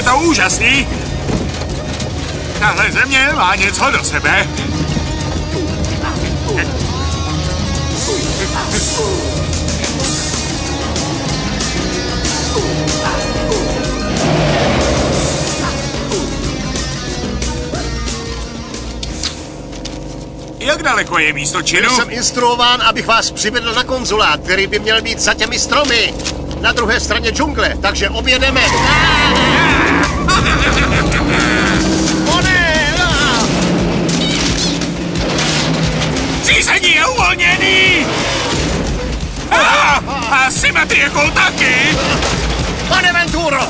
to úžasný. Tahle země má něco do sebe. Jak daleko je místo činu? Byl jsem instruován, abych vás přivedl na konzulát, který by měl být za těmi stromy. Na druhé straně džungle, takže objedeme. Řízení je uvolněný! A, a symetrie kol taky! Pane Venturo!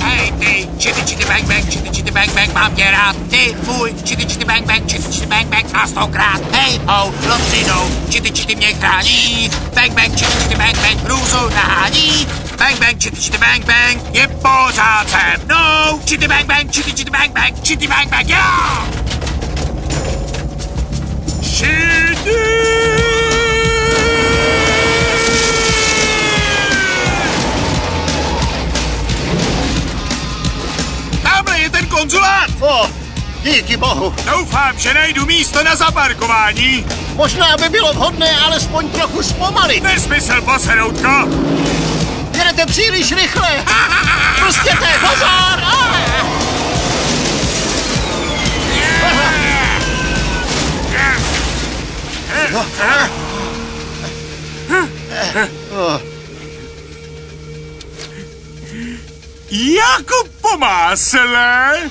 Hej, ty, čity, čity, bang, bang, čity, čity, bang, tě rád. Ty, fuj, čity, čity, bang, bang, čity, čity, bang, bang, na stokrát. Hej, ho, lopřinou, čity, čity mě chrání. Bang, bang, čity, čity, bang, bang, hrůzu nahání. Bang, bang, čity, čity, bang, bang, je pořád se mnou. Čity, bang, bang, čity, čity, bang, bang, čity, bang, bang, já! Díky bohu. Doufám, že najdu místo na zaparkování. Možná by bylo vhodné alespoň trochu zpomalit. Nesmysl, poseroutko! Jedete příliš rychle. Pustěte, pozor! Ah! Jako po másle!